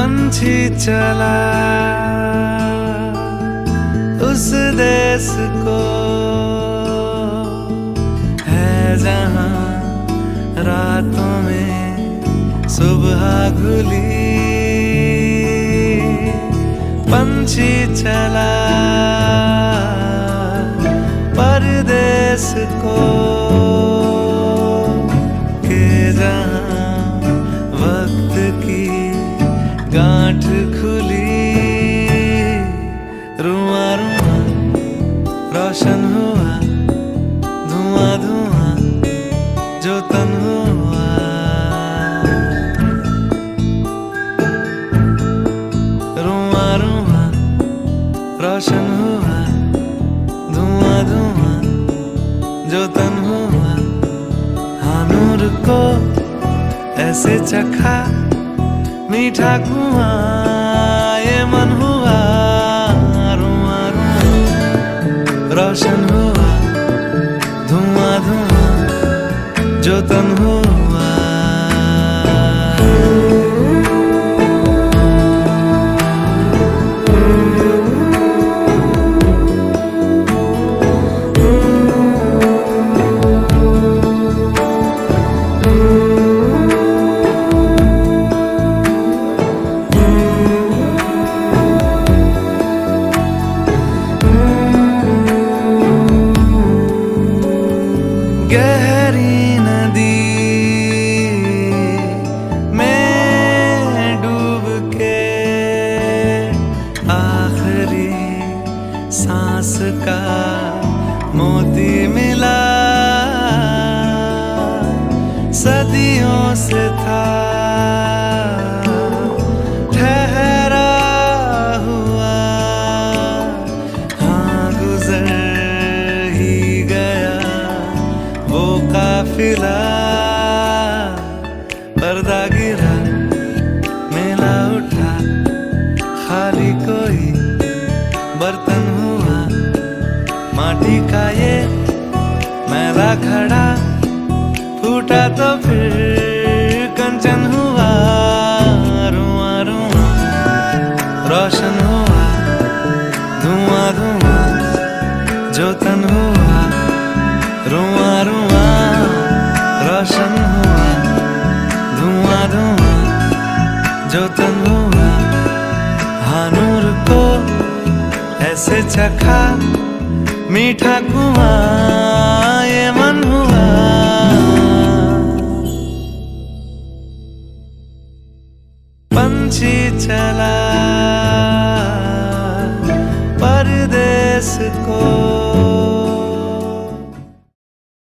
पंछी चला उस देश को है जहाँ रातों में सुबह घुली पंछी चला रोशन हुआ, धुआँ धुआँ, जो तन हुआ। रुआ रुआ, रोशन हुआ, धुआँ धुआँ, जो तन हुआ। हाँ नूर को ऐसे चखा, मीठा कुआँ, ये मन हुआ। जो तन हुआ। गहरी मोती मिला। सदियों से था। ठहरा हुआ। हाँ गुजर ही गया। वो काफिला। पर्दा गिरा। माटी का ये मैला खड़ा, फूटा तो फिर कंचन हुआ, रुआ रुआ, रोशन हुआ, धुआँ धुआँ जो तन हुआ, रुआ रुआ, रोशन हुआ, धुआँ धुआँ जो तन हुआ। हानूर को ऐसे चखा मीठा कुआ ये मन हुआ। पंछी चला परदेश को